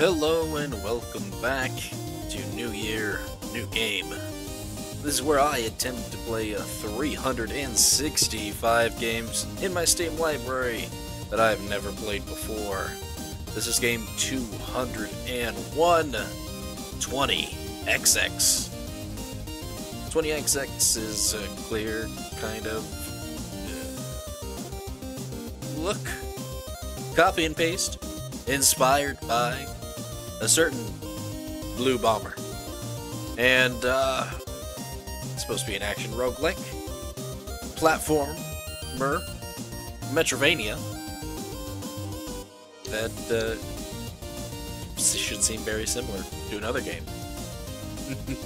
Hello and welcome back to New Year, New Game. This is where I attempt to play 365 games in my Steam library that I've never played before. This is game 201, 20XX. 20XX is a clear kind of uh, look, copy and paste, inspired by a certain blue bomber. And uh, it's supposed to be an action roguelike, platformer, Metroidvania. That uh, should seem very similar to another game.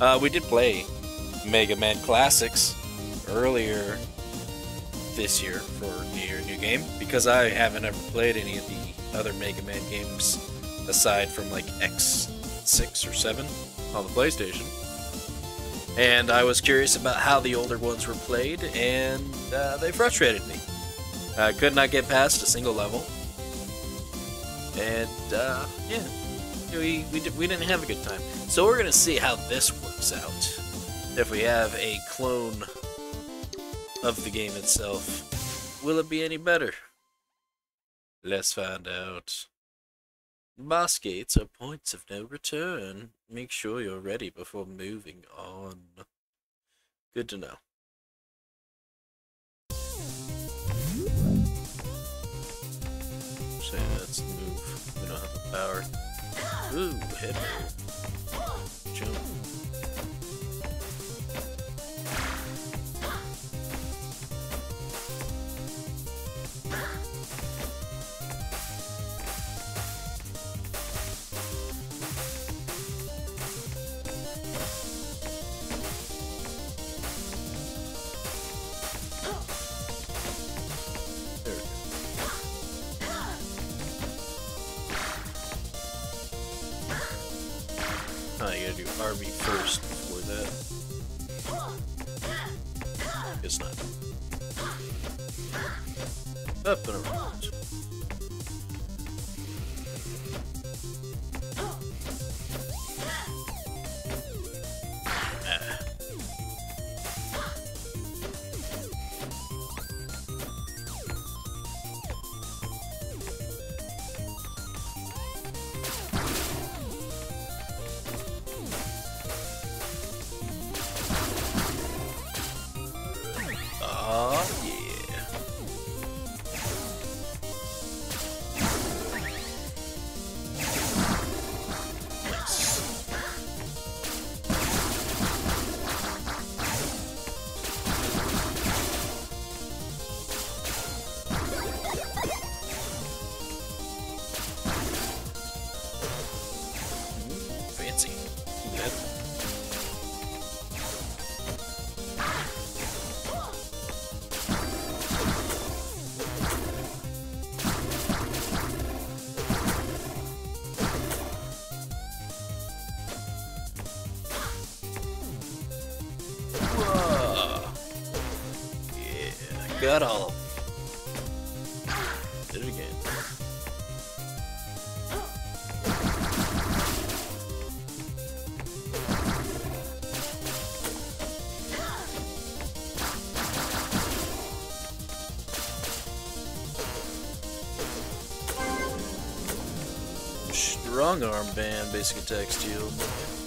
uh, we did play Mega Man Classics earlier this year for New Year New Game because I haven't ever played any of the other Mega Man games aside from like X6 or 7 on the PlayStation. And I was curious about how the older ones were played, and uh, they frustrated me. I could not get past a single level. And, uh, yeah, we, we, we didn't have a good time. So we're going to see how this works out. If we have a clone of the game itself, will it be any better? Let's find out. Boss gates are points of no return. Make sure you're ready before moving on. Good to know. That's the move. We don't have the power. Ooh, hit. Jump. First before that. Guess not. Up and around. Of them. Did it again. Strong arm band, basic attack steal.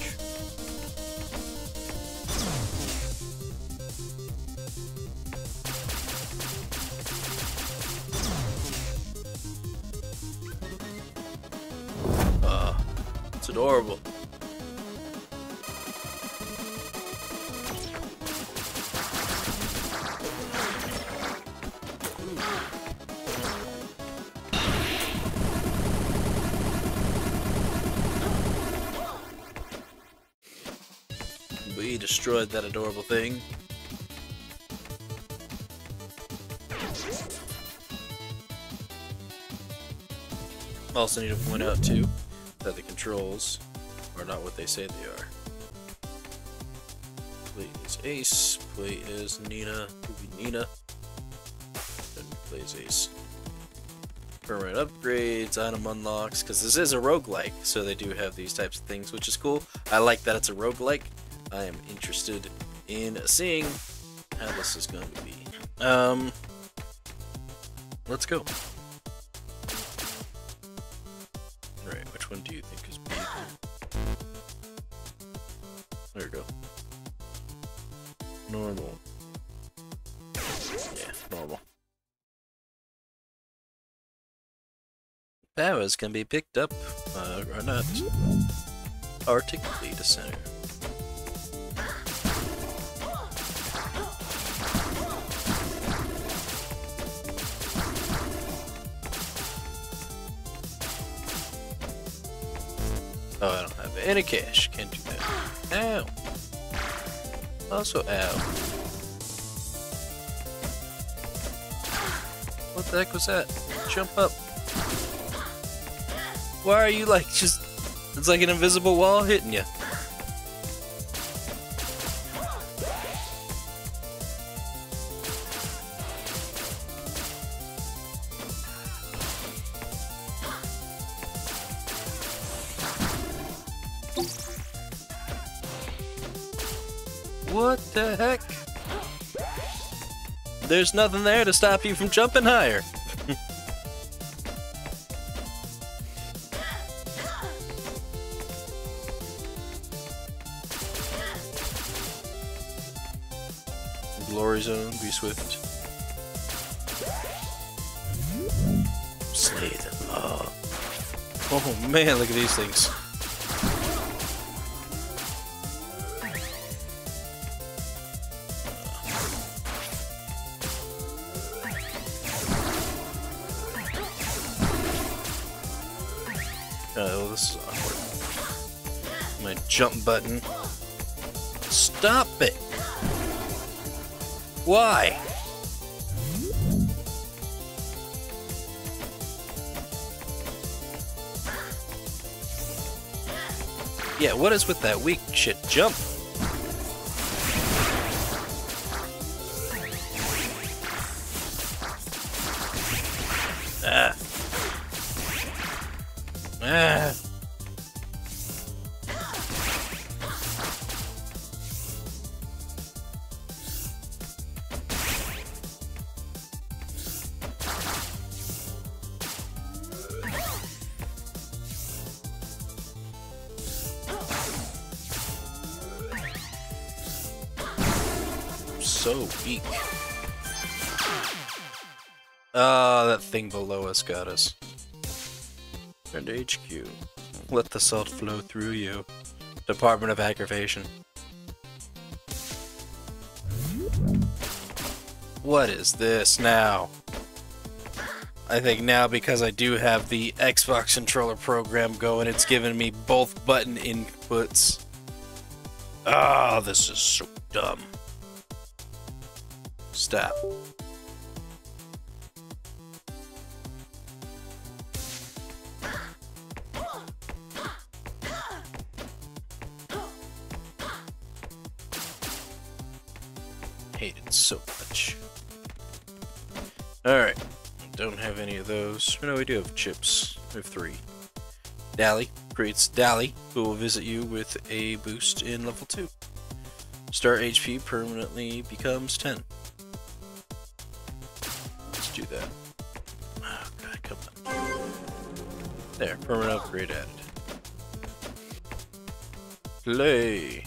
Also need to point out too that the controls are not what they say they are. Play is Ace, play is Nina, be Nina, then plays Ace. permanent upgrades, item unlocks, because this is a roguelike, so they do have these types of things, which is cool. I like that it's a roguelike. I am interested in seeing how this is going to be. Um, let's go. Alright, which one do you think is B? There we go. Normal. Yeah, normal. Powers can be picked up, uh, or not. Articulate a center. Oh, I don't have any cash. Can't do that. Ow. Also, ow. What the heck was that? Jump up. Why are you like just... It's like an invisible wall hitting you. What the heck? There's nothing there to stop you from jumping higher. Glory Zone, be swift. Slay them all. Oh man, look at these things. Oh, this is awkward. My jump button. Stop it! Why? Yeah, what is with that weak shit jump? So weak. Ah, that thing below us got us. Turn to HQ. Let the salt flow through you. Department of Aggravation. What is this now? I think now because I do have the Xbox controller program going, it's giving me both button inputs. Ah, this is so dumb. Stop. Hate it so much. Alright. Don't have any of those. No, we do have chips. We have three. Dally creates Dally, who will visit you with a boost in level 2. Start HP permanently becomes 10. Play.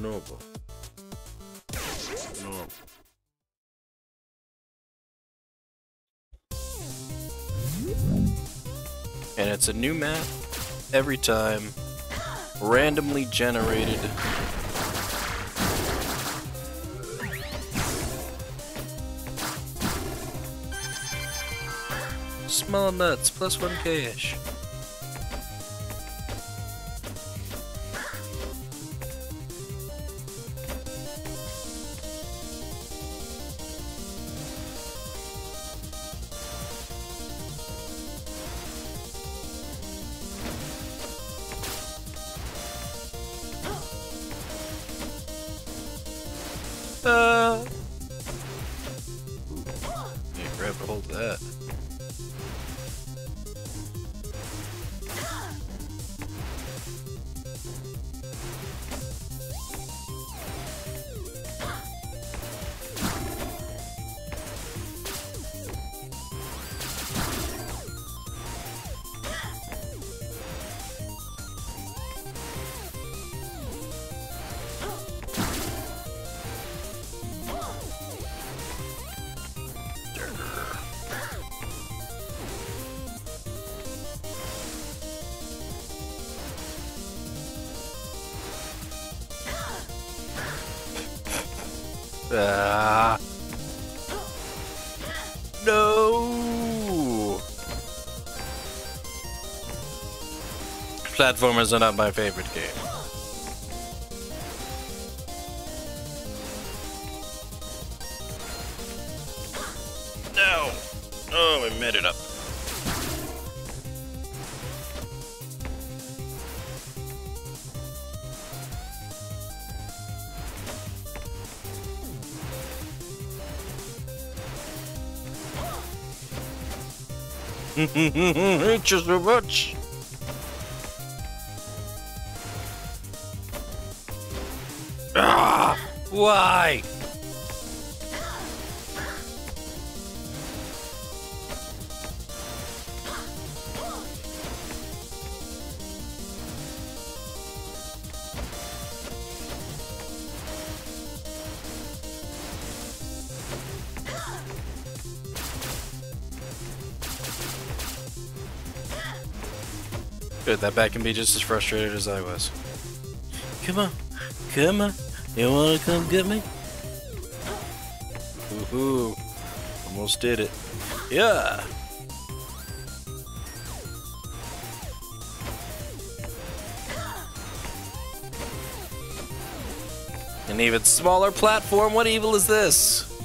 Noble. Normal. And it's a new map every time, randomly generated. Small nuts plus one cash. Ah. No. Platformers are not my favorite game. No. Oh, I made it up. Thank you so much. Ah, why? Good, that bat can be just as frustrated as I was. Come on, come on. You wanna come get me? Woohoo. Almost did it. Yeah! An even smaller platform? What evil is this?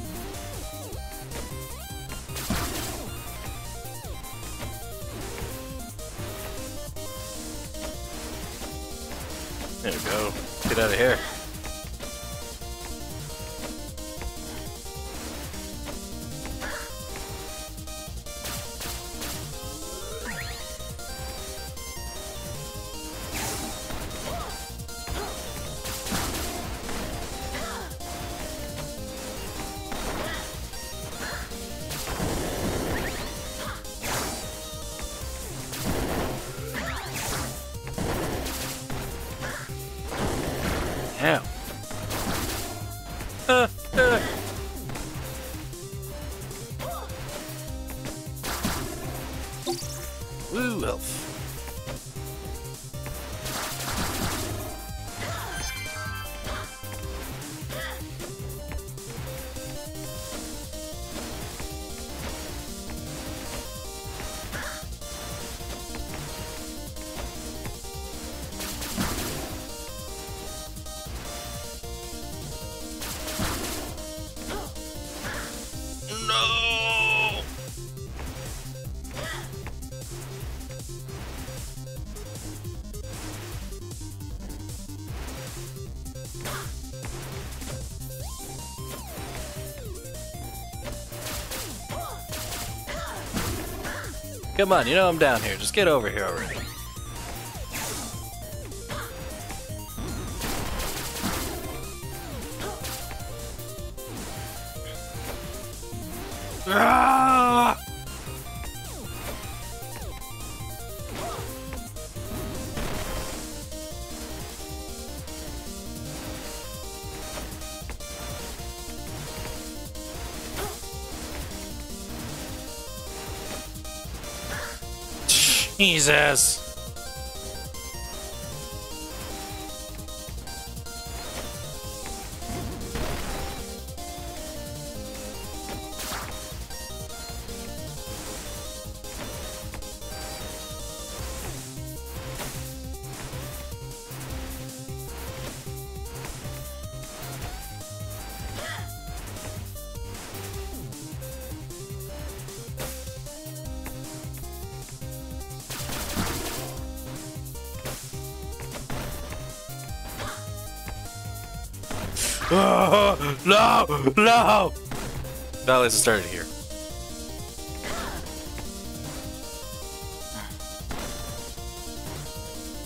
Come on, you know I'm down here. Just get over here already. Jesus. No, no. Now let's start here.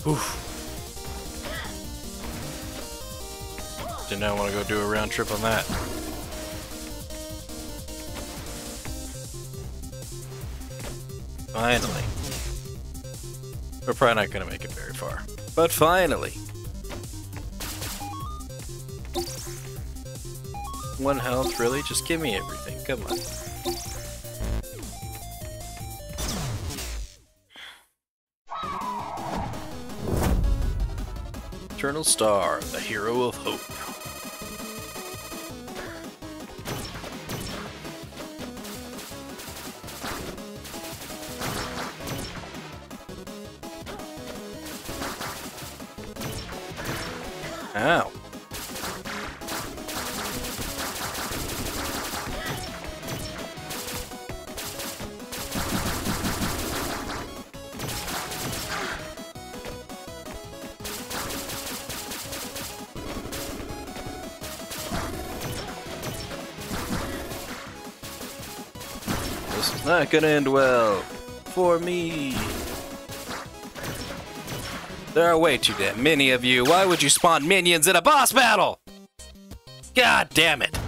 Oof. Did not want to go do a round trip on that. Finally. We're probably not going to make it very far. But finally. one health, really? Just give me everything, come on. Eternal Star, the hero of hope. Ow. Not gonna end well. For me. There are way too damn many of you. Why would you spawn minions in a boss battle? God damn it.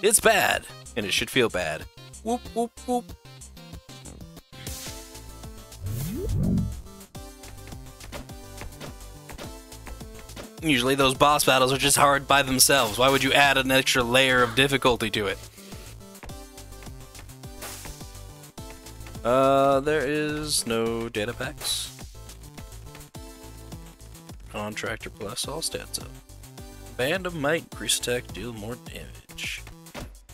It's bad, and it should feel bad. Whoop, whoop, whoop. Usually those boss battles are just hard by themselves. Why would you add an extra layer of difficulty to it? Uh, there is no data packs. Contractor plus all stats up. Band of Might, increase attack, deal more damage.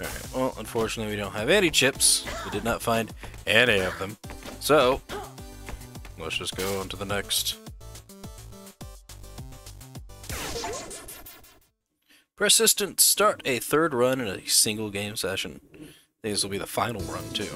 Alright, well, unfortunately we don't have any chips. We did not find any of them. So, let's just go on to the next. Persistent, start a third run in a single game session. This will be the final run too.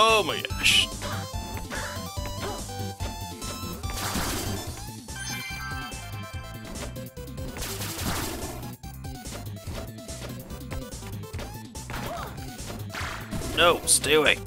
Oh my gosh. No, stay away.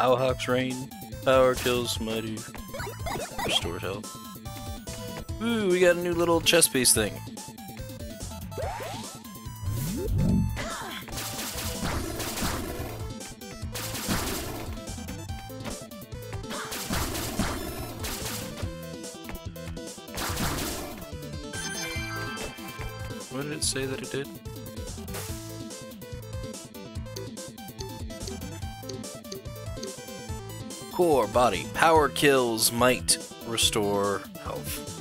Owlhawk's Rain. Power kills Mighty. Restored health. Ooh, we got a new little chest piece thing. What did it say that it did? Core, body, power kills, might, restore health.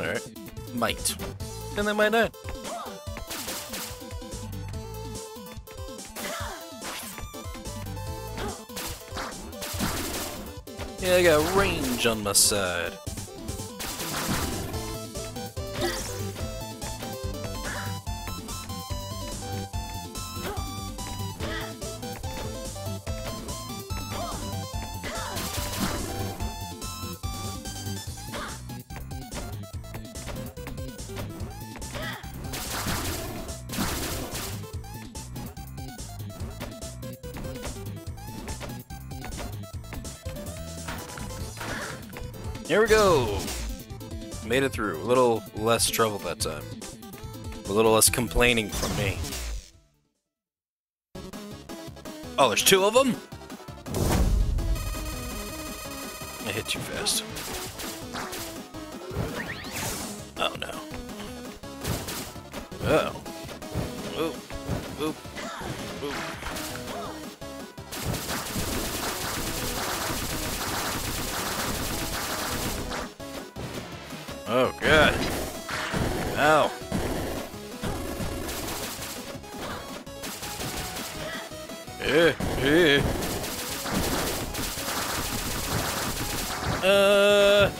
Alright. Might. And they might not. Yeah, I got range on my side. Here we go. Made it through. A little less trouble that time. A little less complaining from me. Oh, there's two of them? Eh, eh. Uh.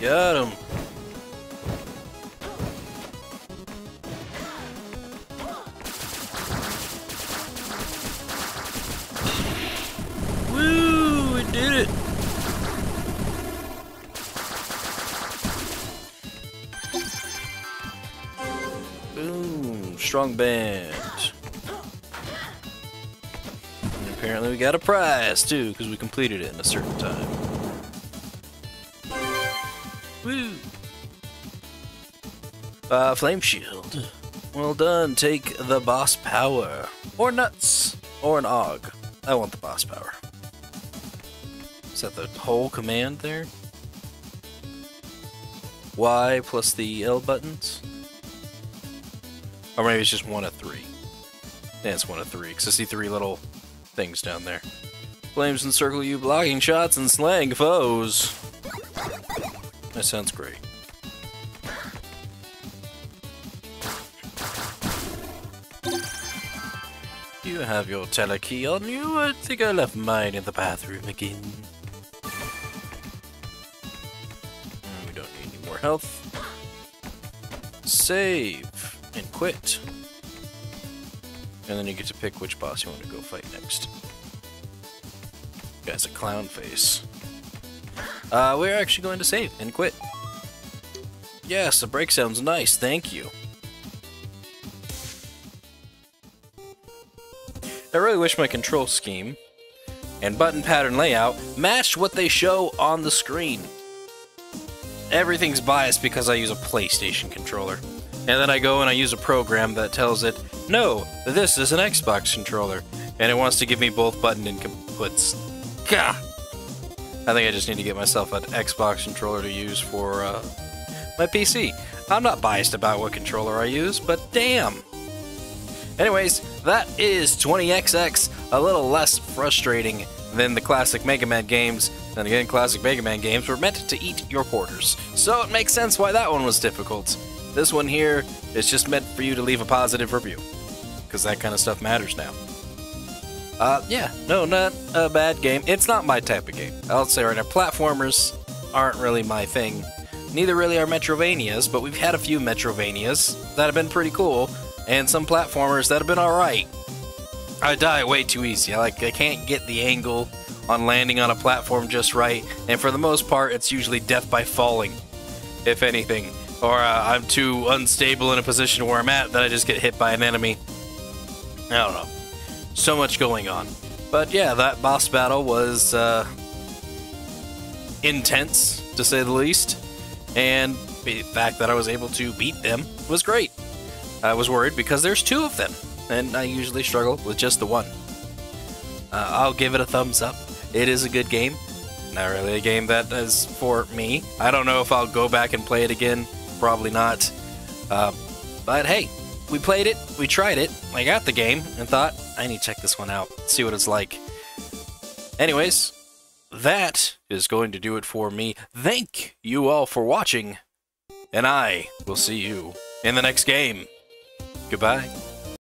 Got him. And apparently we got a prize too, because we completed it in a certain time. Woo! Uh, flame shield. Well done. Take the boss power. Or nuts. Or an og. I want the boss power. Is that the whole command there? Y plus the L buttons? Or maybe it's just one of three. Yeah, it's one of three, because I see three little things down there. Flames encircle you, blocking shots and slaying foes. That sounds great. You have your telekey on you? I think I left mine in the bathroom again. Mm, We don't need any more health. Save and quit. And then you get to pick which boss you want to go fight next. Guy's a clown face. Uh, we're actually going to save and quit. Yes, the break sounds nice, thank you. I really wish my control scheme and button pattern layout matched what they show on the screen. Everything's biased because I use a PlayStation controller. And then I go and I use a program that tells it, no, this is an Xbox controller. And it wants to give me both button inputs. Gah! I think I just need to get myself an Xbox controller to use for uh, my PC. I'm not biased about what controller I use, but damn! Anyways, that is 20XX, a little less frustrating than the classic Mega Man games. Then again, classic Mega Man games were meant to eat your quarters, so it makes sense why that one was difficult. This one here is just meant for you to leave a positive review, because that kind of stuff matters now. Uh, yeah, no, not a bad game. It's not my type of game. I'll say right now, platformers aren't really my thing. Neither really are Metroidvanias, but we've had a few Metroidvanias that have been pretty cool, and some platformers that have been alright. I die way too easy. I, like I can't get the angle on landing on a platform just right, and for the most part, it's usually death by falling, if anything. Or uh, I'm too unstable in a position where I'm at that I just get hit by an enemy. I don't know. So much going on. But yeah, that boss battle was uh, intense, to say the least. And the fact that I was able to beat them was great. I was worried because there's two of them, and I usually struggle with just the one. Uh, I'll give it a thumbs up. It is a good game. Not really a game that is for me. I don't know if I'll go back and play it again. Probably not. Uh, but hey, we played it, we tried it, I got the game, and thought, I need to check this one out, see what it's like. Anyways, that is going to do it for me. Thank you all for watching, and I will see you in the next game. Goodbye.